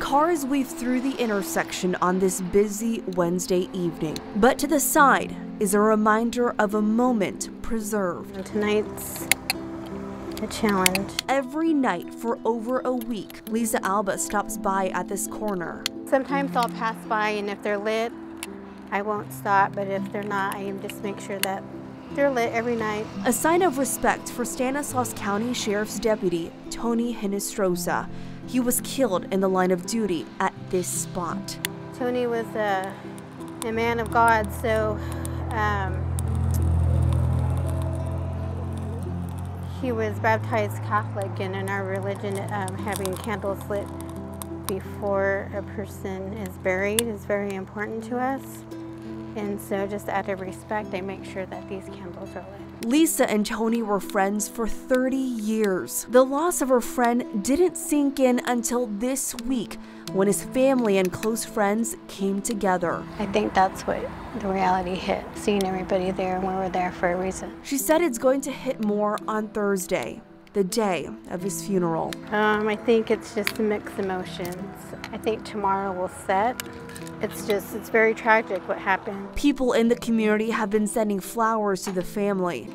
Cars weave through the intersection on this busy Wednesday evening. But to the side is a reminder of a moment preserved. Tonight's a challenge. Every night for over a week, Lisa Alba stops by at this corner. Sometimes I'll pass by, and if they're lit, I won't stop. But if they're not, I just make sure that they're lit every night. A sign of respect for Stanislaus County Sheriff's Deputy Tony Hinostroza. He was killed in the line of duty at this spot. Tony was a, a man of God, so um, he was baptized Catholic, and in our religion, um, having candles lit before a person is buried is very important to us. And so, just out of respect, I make sure that these candles are lit. Lisa and Tony were friends for 30 years. The loss of her friend didn't sink in until this week when his family and close friends came together. I think that's what the reality hit, seeing everybody there, and we were there for a reason. She said it's going to hit more on Thursday, the day of his funeral. Um, I think it's just mixed emotions. I think tomorrow will set. It's just, it's very tragic what happened. People in the community have been sending flowers to the family.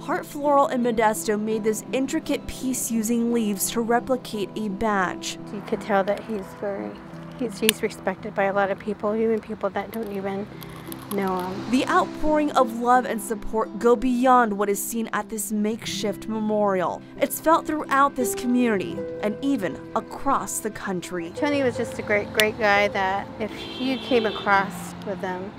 Heart Floral in Modesto made this intricate piece using leaves to replicate a badge. You could tell that he's very, he's, he's respected by a lot of people, even people that don't even him. The outpouring of love and support go beyond what is seen at this makeshift memorial. It's felt throughout this community and even across the country. Tony was just a great, great guy that if you came across with him,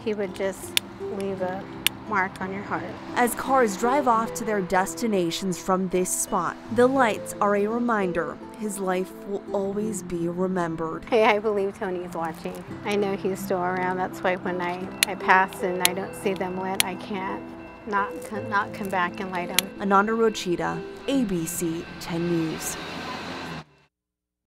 he would just leave a mark on your heart. As cars drive off to their destinations from this spot, the lights are a reminder his life will always be remembered. Hey, I believe Tony is watching. I know he's still around. That's why when I, I pass and I don't see them lit, I can't not, not come back and light them. Ananda Rochita, ABC 10 News.